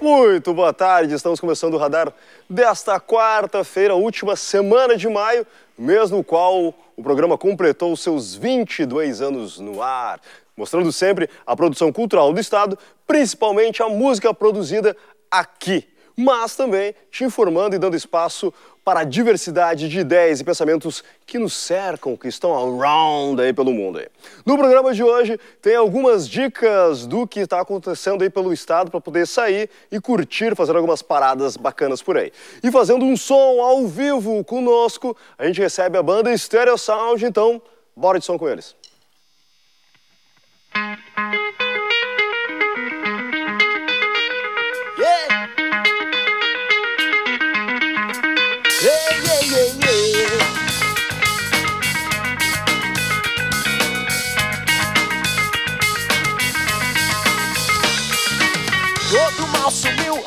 Muito boa tarde, estamos começando o radar desta quarta-feira, última semana de maio, mês no qual o programa completou seus 22 anos no ar, mostrando sempre a produção cultural do Estado, principalmente a música produzida aqui, mas também te informando e dando espaço para a diversidade de ideias e pensamentos que nos cercam, que estão around aí pelo mundo. No programa de hoje tem algumas dicas do que está acontecendo aí pelo estado para poder sair e curtir, fazer algumas paradas bacanas por aí. E fazendo um som ao vivo conosco, a gente recebe a banda Stereo Sound, então bora de som com eles.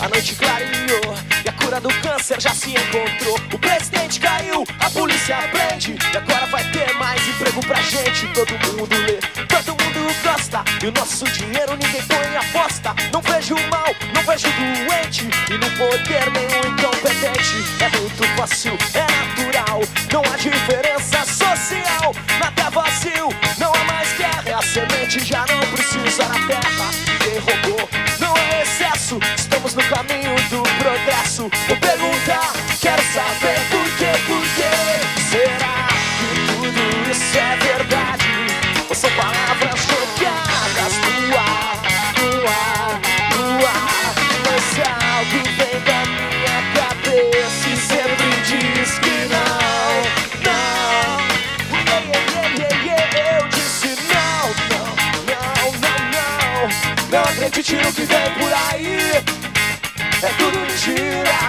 A noite clareou e a cura do câncer já se encontrou. O presidente caiu, a polícia prende e agora vai ter mais emprego pra gente. Todo mundo lê, todo mundo gosta e o nosso dinheiro ninguém põe aposta. Não vejo mal, não vejo doente e no poder nenhum incompetente. Fácil, não. Acredite no que vem por aí é tudo mentira.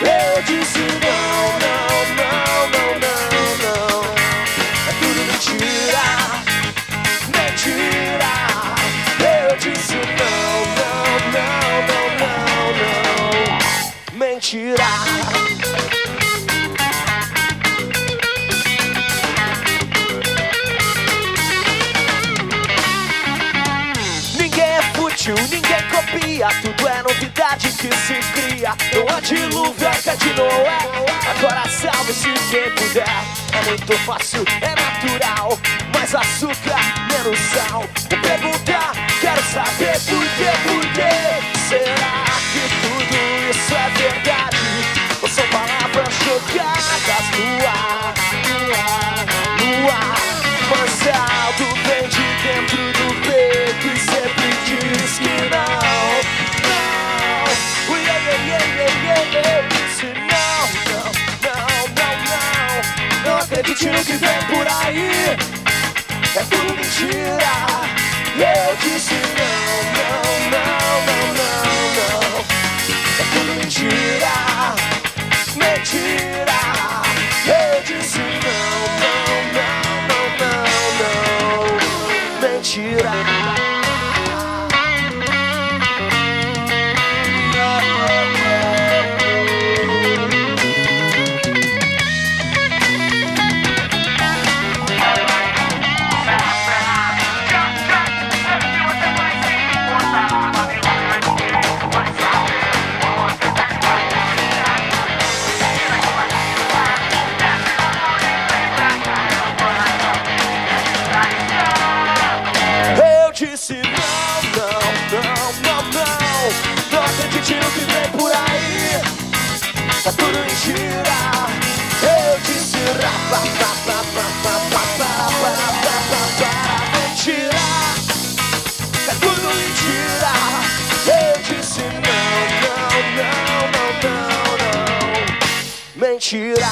Eu disse não, não, não, não, não, não. É tudo mentira, mentira. Ninguém copia, tudo é novidade que se cria. Não há dilúvio, arca de Noé. Agora salve-se quem puder. É muito fácil, é natural. Mais açúcar, menos sal. Vou perguntar, quero saber por Acredite no que vem por aí. É tudo mentira. Eu disse não, não, não, não, não, não. É tudo mentira, mentira. Mentira.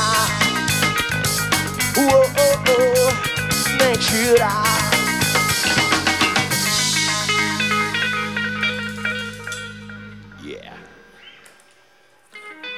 Oh, oh, oh, mentira. Yeah.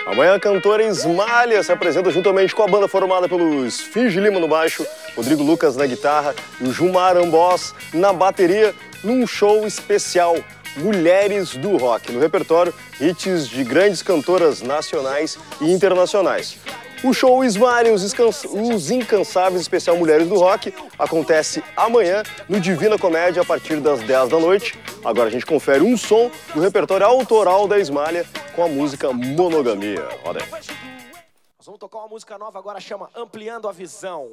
Amanhã a cantora Esmalha se apresenta juntamente com a banda formada pelos Finge Lima no baixo, Rodrigo Lucas na guitarra e o Jumar Ambós na bateria num show especial Mulheres do Rock. No repertório, hits de grandes cantoras nacionais e internacionais. O show Smile, os, os Incansáveis Especial Mulheres do Rock, acontece amanhã no Divina Comédia a partir das 10 da noite. Agora a gente confere um som do repertório autoral da Ismalha com a música Monogamia. Roda aí. Nós vamos tocar uma música nova agora, chama Ampliando a Visão.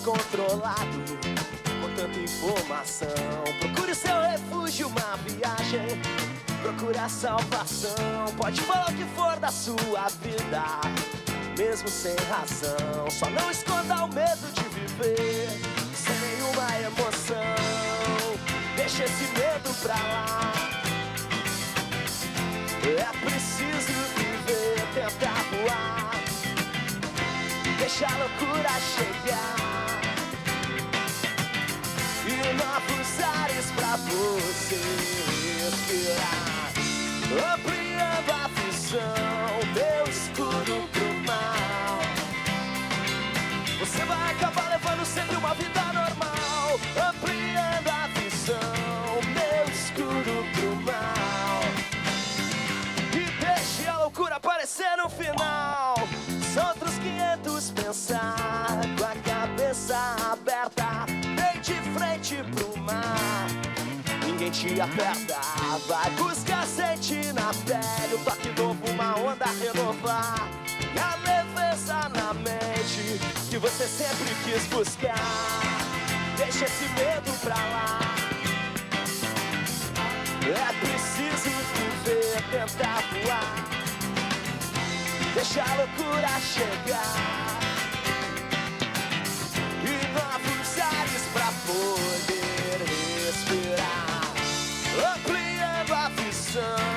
Descontrolado com tanta informação. Procure seu refúgio, uma viagem. Procure a salvação. Pode falar o que for da sua vida, mesmo sem razão. Só não esconda o medo de viver sem nenhuma emoção. Deixa esse medo pra lá. É preciso viver, tentar voar. Deixa a loucura chegar você respirar. Ampliando a visão, meu escuro pro mal. Você vai acabar levando sempre uma vida normal. Ampliando a visão, meu escuro pro mal. E deixe a loucura aparecer no final. São outros 500 pensar com a cabeça aberta frente pro mar. Ninguém te aperta, vai buscar sente na pele. Um toque novo, uma onda a renovar. E a leveza na mente que você sempre quis buscar. Deixa esse medo pra lá. É preciso viver, tentar voar. Deixa a loucura chegar. A